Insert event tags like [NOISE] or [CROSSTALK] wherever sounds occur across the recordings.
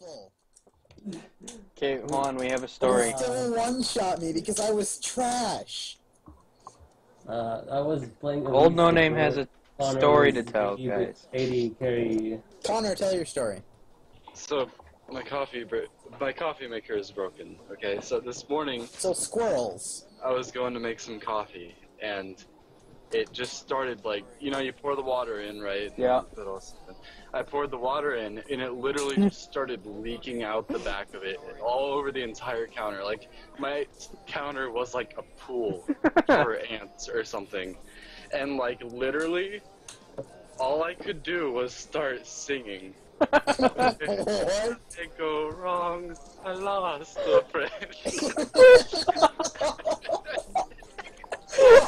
awful. Okay, hold on. We have a story. Still one shot me because I was trash. Uh, I was playing. Old No Name has a Connor story to tell, busy with guys. Katie, Carrie. Connor, tell your story. So my coffee br- my coffee maker is broken. Okay, so this morning So squirrels. I was going to make some coffee and it just started like you know you pour the water in right. Yeah. I poured the water in and it literally hmm. just started leaking out the back of it all over the entire counter. Like my counter was like a pool [LAUGHS] for ants or something, and like literally. All I could do was start singing. [LAUGHS] what? Did go wrong. I lost a friend. [LAUGHS] That's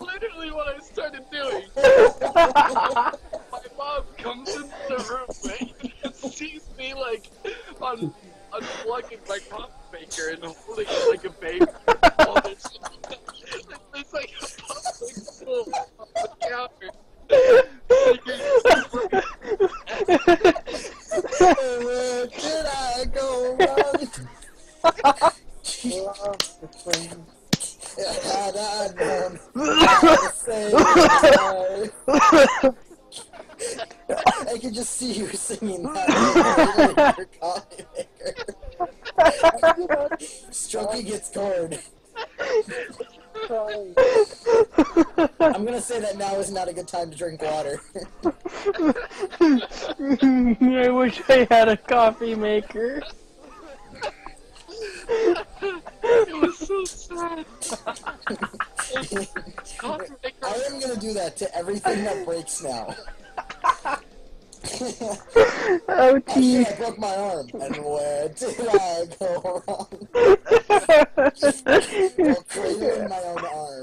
literally what I started doing. My mom comes into the room and sees me like un- unplugging my coffee maker and holding it like a baby. There's like a public pool on the counter. Where did I go wrong? Had I known to say. I can just see you singing that [LAUGHS] in your coffee. Stroking its cord. I'm gonna say that now is not a good time to drink water. [LAUGHS] I wish I had a coffee maker. It was so sad. [LAUGHS] I am gonna do that to everything that breaks now. [LAUGHS] oh, geez. I, broke my arm. And where [LAUGHS] did I go wrong? [LAUGHS] well, crazy my own arm.